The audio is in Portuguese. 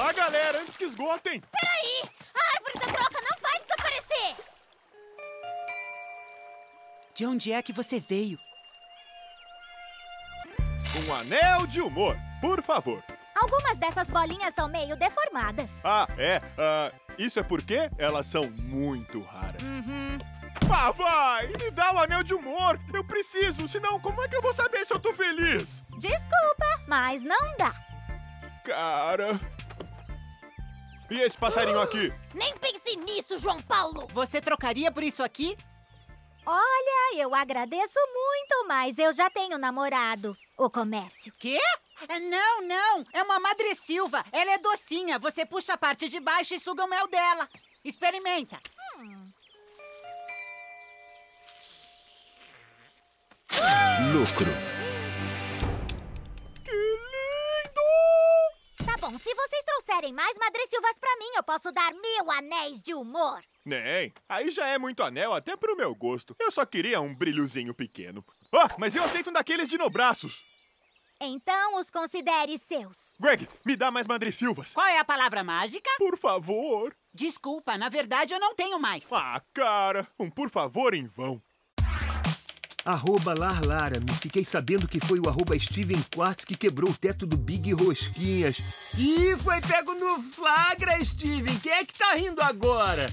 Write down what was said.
lá, galera, antes que esgotem! Peraí! A árvore da troca não vai desaparecer! De onde é que você veio? Um anel de humor, por favor. Algumas dessas bolinhas são meio deformadas. Ah, é? Ah, isso é porque elas são muito raras. Uhum. Ah, vai! Me dá o anel de humor! Eu preciso, senão como é que eu vou saber se eu tô feliz? Desculpa, mas não dá. Cara... E esse passarinho aqui? Nem pense nisso, João Paulo! Você trocaria por isso aqui? Olha, eu agradeço muito, mas eu já tenho namorado. O comércio. Quê? É, Não, não. É uma madressilva. Ela é docinha. Você puxa a parte de baixo e suga o mel dela. Experimenta. Lucro. Que lindo! Tá bom, se vocês trouxerem mais madressilvas pra mim, eu posso dar mil anéis de humor. Nem, aí já é muito anel até pro meu gosto. Eu só queria um brilhozinho pequeno. Ah, mas eu aceito um daqueles dinobraços. Então os considere seus. Greg, me dá mais madressilvas. Qual é a palavra mágica? Por favor. Desculpa, na verdade eu não tenho mais. Ah, cara, um por favor em vão. Arroba Larlara. Me fiquei sabendo que foi o arroba Steven Quartz que quebrou o teto do Big Rosquinhas. Ih, foi pego no flagra, Steven. Quem é que tá rindo agora?